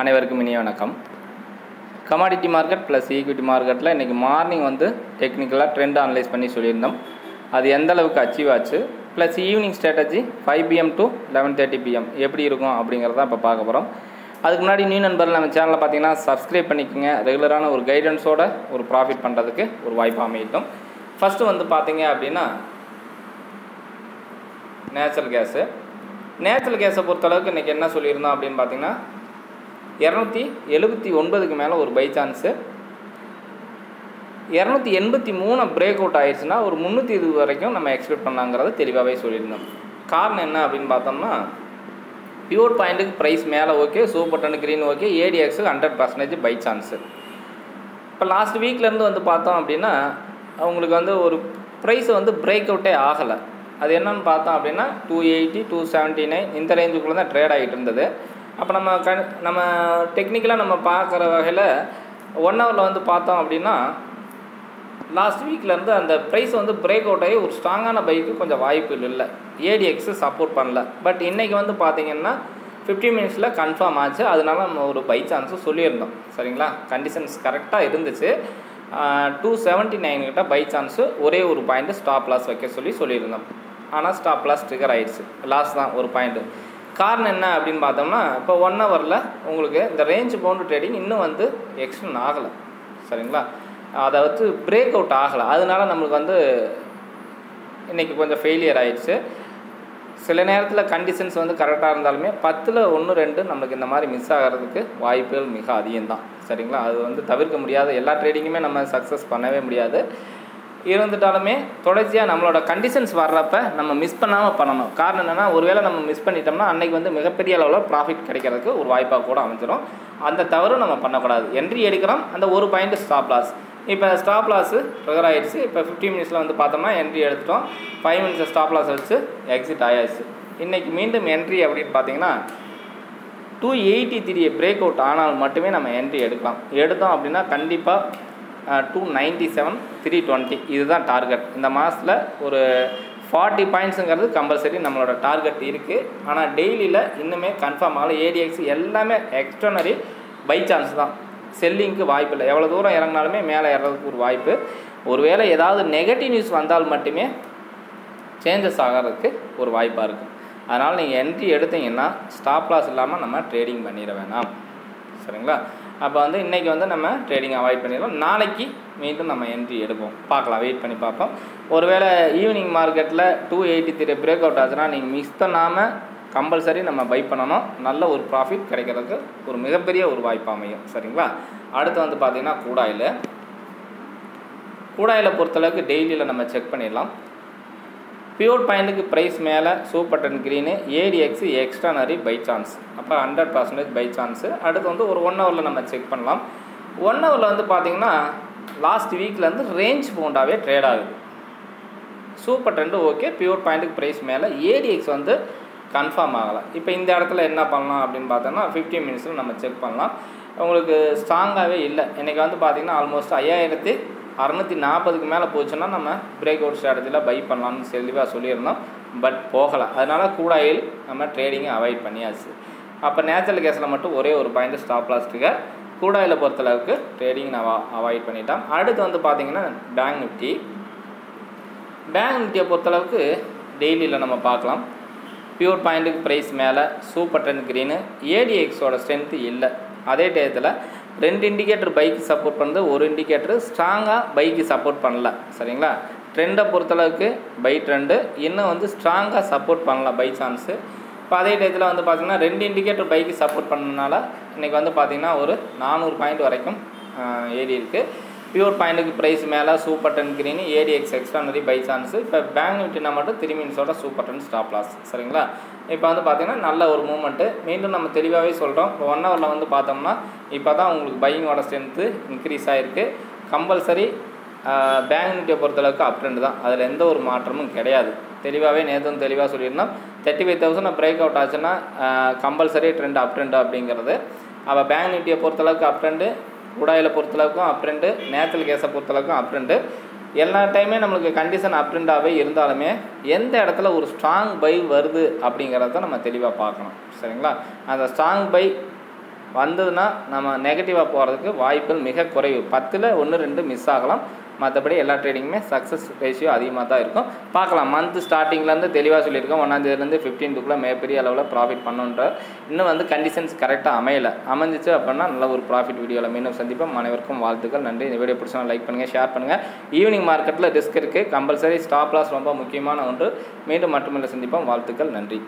அனைவருக்கும் இனிய வணக்கம். கமாடிட்டி மார்க்கெட் ப்ளஸ் ஈக்விட்டி மார்க்கெட்டில் இன்றைக்கி மார்னிங் வந்து டெக்னிக்கலாக ட்ரெண்ட் அனலைஸ் பண்ணி சொல்லியிருந்தோம். அது எந்த அளவுக்கு அச்சீவ் ஆச்சு? Plus evening strategy five PM to eleven thirty PM எப்படி இருக்கும் அப்படிங்கிறத இப்போ பார்க்க போகிறோம் அதுக்கு முன்னாடி நியூ நண்பர் நம்ம சேனலில் பார்த்தீங்கன்னா சப்ஸ்கிரைப் பண்ணிக்கோங்க. ரெகுலரான ஒரு கைடன்ஸோட ஒரு ப்ராஃபிட் பண்ணுறதுக்கு ஒரு வாய்ப்பு அமையட்டும். ஃபஸ்ட்டு வந்து பார்த்தீங்க அப்படின்னா நேச்சுரல் கேஸு நேச்சுரல் கேஸை பொறுத்தளவுக்கு இன்றைக்கி என்ன சொல்லியிருந்தோம் அப்படின்னு பார்த்தீங்கன்னா இரநூத்தி எழுபத்தி ஒன்பதுக்கு மேலே ஒரு பை சான்ஸு இரநூத்தி எண்பத்தி மூணு பிரேக் அவுட் ஆயிடுச்சுன்னா ஒரு முந்நூற்றி இருபது வரைக்கும் நம்ம எக்ஸ்பெக்ட் பண்ணாங்கிறத தெளிவாகவே சொல்லியிருந்தோம். காரணம் என்ன அப்படின்னு பார்த்தோம்னா பியூர் பாயிண்ட்டுக்கு ப்ரைஸ் மேலே okay super ten green okay ADX hundred percentage buy chance இப்போ லாஸ்ட் வீக்லேருந்து வந்து பார்த்தோம் அப்படின்னா அவங்களுக்கு வந்து ஒரு ப்ரைஸ் வந்து பிரேக் அவுட்டே ஆகலை. அது என்னன்னு பார்த்தோம் அப்படின்னா two eighty two seventy nine இந்த ரேஞ்சுக்குள்ளே தான் ட்ரேட் ஆகிட்டு இருந்தது. அப்போ நம்ம க நம்ம டெக்னிக்கலாக நம்ம பார்க்குற வகையில் ஒன் ஹவரில் வந்து பார்த்தோம் அப்படின்னா லாஸ்ட் வீக்லேருந்து அந்த ப்ரைஸ் வந்து பிரேக் அவுட் ஆகி ஒரு ஸ்ட்ராங்கான பைக்கு கொஞ்சம் வாய்ப்பு இல்லை ஏடிஎக்ஸு சப்போர்ட் பண்ணல. பட் இன்றைக்கி வந்து பார்த்தீங்கன்னா ஃபிஃப்டி மினிட்ஸில் கன்ஃபார்ம் ஆச்சு. அதனால நம்ம ஒரு பை சான்ஸும் சொல்லியிருந்தோம். சரிங்களா? கண்டிஷன்ஸ் கரெக்டாக இருந்துச்சு. டூ செவன்ட்டி நைன் கிட்ட பை சான்ஸு ஒரே ஒரு பாயிண்ட்டு ஸ்டாப் லாஸ் வைக்க சொல்லி சொல்லியிருந்தோம். ஆனால் ஸ்டாப் லாஸ் ட்ரிகர் ஆகிடுச்சு லாஸ் தான் ஒரு பாயிண்ட்டு காரணம் என்ன அப்படின்னு பார்த்தோம்னா இப்போ ஒன் ஹவரில் உங்களுக்கு இந்த ரேஞ்ச் பவுண்டு ட்ரேடிங் இன்னும் வந்து எக்ஸ்டன் ஆகலை. சரிங்களா? அதை வந்து பிரேக் அவுட் ஆகலை. அதனால நம்மளுக்கு வந்து இன்றைக்கி கொஞ்சம் ஃபெயிலியர் ஆயிடுச்சு. சில நேரத்தில் கண்டிஷன்ஸ் வந்து கரெக்டாக இருந்தாலுமே பத்தில் ஒன்று ரெண்டு நம்மளுக்கு இந்த மாதிரி மிஸ் ஆகிறதுக்கு வாய்ப்புகள் மிக அதிகம்தான். சரிங்களா? அது வந்து தவிர்க்க முடியாத எல்லா ட்ரேடிங்குமே நம்ம சக்ஸஸ் பண்ணவே முடியாது. இருந்துட்டாலுமே தொடர்ச்சியாக நம்மளோட கண்டிஷன்ஸ் வர்றப்ப நம்ம மிஸ் பண்ணாமல் பண்ணணும். காரணம் என்னென்னா ஒருவேளை நம்ம மிஸ் பண்ணிட்டோம்னா அன்றைக்கி வந்து மிகப்பெரிய அளவில் ப்ராஃபிட் கிடைக்கிறதுக்கு ஒரு வாய்ப்பாக கூட அமைஞ்சிடும் அந்த தவறு நம்ம பண்ணக்கூடாது. என்ட்ரி எடுக்கிறோம் அந்த ஒரு பாயிண்ட் ஸ்டாப் லாஸ் இப்போ ஸ்டாப் லாஸு ட்ரிகர் ஆகிடுச்சு இப்போ ஃபிஃப்டி மினிட்ஸில் வந்து பார்த்தோம்னா என்ட்ரி எடுத்துட்டோம். ஃபைவ் மினிட்ஸ் ஸ்டாப் லாஸ் வச்சு எக்ஸிட் ஆயாச்சு. இன்றைக்கி மீண்டும் என்ட்ரி அப்படின்னு பார்த்தீங்கன்னா two eighty three break out ஆனால் மட்டுமே நம்ம என்ட்ரி எடுக்கலாம். எடுத்தோம் அப்படின்னா கண்டிப்பாக two ninety seven three twenty இதுதான் டார்கெட் இந்த மாதத்தில் ஒரு ஃபார்ட்டி பாயிண்ட்ஸுங்கிறது கம்பல்சரி நம்மளோட டார்கெட் இருக்குது ஆனால் டெய்லியில் இன்னுமே கன்ஃபார்ம் ஆகலை. ஏடிஎக்ஸ் எல்லாமே எக்ஸ்டர்னரி பை சான்ஸ் தான். செல்லிங்க்கு வாய்ப்பு இல்லை. எவ்வளோ தூரம் இறங்கினாலுமே மேலே ஏறதுக்கு ஒரு வாய்ப்பு. ஒருவேளை ஏதாவது நெகட்டிவ் நியூஸ் வந்தால் மட்டுமே சேஞ்சஸ் ஆகிறதுக்கு ஒரு வாய்ப்பாக இருக்குது அதனால் நீங்கள் என்ட்ரி எடுத்தீங்கன்னா ஸ்டாப் லாஸ் இல்லாமல் நம்ம ட்ரேடிங் பண்ணிட வேணாம். சரிங்களா? அப்போ வந்து இன்றைக்கி வந்து நம்ம ட்ரேடிங் அவாய்ட் பண்ணிடலாம். நாளைக்கு மீண்டும் நம்ம என்ட்ரி எடுப்போம். பார்க்கலாம் வெயிட் பண்ணி பார்ப்போம். ஒருவேளை ஈவினிங் மார்க்கெட்டில் two eighty three break out ஆச்சுன்னா நீங்கள் மிஸ் பண்ணாமல் கம்பல்சரி நம்ம பை பண்ணணும். நல்ல ஒரு ப்ராஃபிட் கிடைக்கிறதுக்கு ஒரு மிகப்பெரிய ஒரு வாய்ப்பு அமையும். சரிங்களா? அடுத்து வந்து பார்த்திங்கன்னா கூடாயில் கூடாயில் பொறுத்தளவுக்கு டெய்லியில் நம்ம செக் பண்ணிடலாம். பியூர் பாயிண்ட்டுக்கு ப்ரைஸ் மேலே super ten green ADX extraordinary buy chance அப்போ ஹண்ட்ரட் பர்சன்டேஜ் பை சான்ஸு அடுத்து வந்து ஒரு ஒன் ஹவரில் நம்ம செக் பண்ணலாம். ஒன் ஹவரில் வந்து பார்த்திங்கன்னா லாஸ்ட் வீக்லேருந்து ரேஞ்ச் பவுண்டாகவே ட்ரேட் ஆகுது. சூப்பர் ட்ரெண்டு ஓகே பியூர் பாயிண்ட்டுக்கு ப்ரைஸ் மேலே. ஏடிஎக்ஸ் வந்து கன்ஃபார்ம் ஆகலை. இப்போ இந்த இடத்துல என்ன பண்ணலாம் அப்படின்னு பார்த்தோன்னா ஃபிஃப்டி மினிட்ஸில் நம்ம செக் பண்ணலாம். உங்களுக்கு ஸ்ட்ராங்காகவே இல்லை. இன்றைக்கி வந்து பார்த்திங்கன்னா ஆல்மோஸ்ட் ஐயாயிரத்தி அறநூற்றி நாற்பதுக்கு மேலே போச்சுன்னா நம்ம பிரேக் அவுட் ஸ்ட்ராட்டஜியில் பை பண்ணலாம்னு தெளிவாக சொல்லியிருந்தோம். பட் போகலை. அதனால் கூடாயில் நம்ம ட்ரேடிங்கை அவாய்ட் பண்ணியாச்சு. அப்போ நேச்சுரல் கேஸில் மட்டும் ஒரே ஒரு பாயிண்ட் ஸ்டாப் லாஸ்ட்டுக்கு கூடாயில் பொறுத்தளவுக்கு ட்ரேடிங் நான் அவாய்ட் பண்ணிட்டோம் அடுத்து வந்து பார்த்திங்கன்னா பேங்க் நிஃப்டி பேங்க் நிஃப்டியை பொறுத்தளவுக்கு டெய்லியில் நம்ம பார்க்கலாம். பியூர் பாயிண்ட்டுக்கு ப்ரைஸ் மேலே சூப்பர் டென் க்ரீனு ஏடிஎக்ஸோட ஸ்ட்ரென்த்து இல்லை. அதே டயத்தில் ரெண்டு இண்டிகேட்டர் பைக்கு சப்போர்ட் பண்ணுறது ஒரு இண்டிகேட்டர் ஸ்ட்ராங்காக பைக்கு சப்போர்ட் பண்ணல. சரிங்களா? ட்ரெண்டை பொறுத்தளவுக்கு பை ட்ரெண்டு இன்னும் வந்து ஸ்ட்ராங்காக சப்போர்ட் பண்ணலாம் பை சான்ஸு இப்போ அதே டயத்தில் வந்து பார்த்திங்கன்னா ரெண்டு இண்டிகேட்டர் பைக்கு சப்போர்ட் பண்ணனால இன்றைக்கி வந்து பார்த்திங்கன்னா ஒரு நானூறு பாயிண்ட் வரைக்கும் ஏறி இருக்குது பியூர் பாயிண்ட்டுக்கு ப்ரைஸ் மேலே super ten green ADX extraordinary buy chance இப்போ பேங்க் நிஃப்டினா மட்டும் த்ரீ மினிட்ஸோட சூப்பர் டென் ஸ்டாப் லாஸ் சரிங்களா? இப்போ வந்து பார்த்திங்கன்னா நல்ல ஒரு மூமெண்ட்டு மீண்டும் நம்ம தெளிவாகவே சொல்கிறோம் இப்போ ஒன் ஹவரில் வந்து பார்த்தோம்னா இப்போ தான் உங்களுக்கு பையிங்கோட ஸ்ட்ரென்த்து இன்க்ரீஸ் ஆகிருக்கு கம்பல்சரி பேங்க் நிஃப்டியை பொறுத்தளவுக்கு அப் ட்ரெண்ட் தான். அதில் எந்த ஒரு மாற்றமும் கிடையாது. தெளிவாகவே நேற்றும் தெளிவாக சொல்லியிருந்தோம். Thirty five thousand break out ஆச்சுன்னா கம்பல்சரி ட்ரெண்ட் அப் ட்ரெண்டு அப்படிங்கிறது. அப்போ பேங்க் நிஃப்டியை பொறுத்தளவுக்கு அப் ட்ரெண்டு உடாயில் பொறுத்தளவுக்கும் அப் ட்ரெண்டு நேச்சுரல் கேஸை பொறுத்தளவுக்கும் அப் ட்ரெண்டு எல்லா டைமே நம்மளுக்கு கண்டிஷன் அப் இருந்தாலுமே எந்த இடத்துல ஒரு ஸ்ட்ராங் பை வருது அப்படிங்கிறத நம்ம தெளிவாக பார்க்கணும். சரிங்களா? அந்த ஸ்ட்ராங் பை வந்ததுன்னா நம்ம நெகட்டிவாக போகிறதுக்கு வாய்ப்புகள் மிக குறைவு. பத்தில் ஒன்று ரெண்டு மிஸ் ஆகலாம். மற்றபடி எல்லா ட்ரேடிங்குமே சக்ஸஸ் ரேஷியோ அதிகமாக தான் இருக்கும். பார்க்கலாம். மந்த் ஸ்டார்டிங்லேருந்து தெளிவாக சொல்லியிருக்கோம் ஒன்றாந்தேதிலேருந்து ஃபிஃப்டீன்த்துக்குள்ளே மிகப்பெரிய அளவில் ப்ராஃபிட் பண்ணுன்ற இன்னும் வந்து கண்டிஷன்ஸ் கரெக்டாக அமையலை. அமைஞ்சிச்சு அப்படின்னா நல்ல ஒரு ப்ராஃபிட் வீடியோவில் மீண்டும் சந்திப்போம். அனைவருக்கும் வாழ்த்துக்கள். நன்றி. இந்த வீடியோ பிடிச்சா லைக் பண்ணுங்கள் ஷேர் பண்ணுங்கள் ஈவினிங் மார்க்கெட்டில் ரிஸ்க் இருக்குது கம்பல்சரி ஸ்டாப் லாஸ் ரொம்ப முக்கியமான ஒன்று. மீண்டும் மட்டுமில்லை சந்திப்போம். வாழ்த்துக்கள். நன்றி.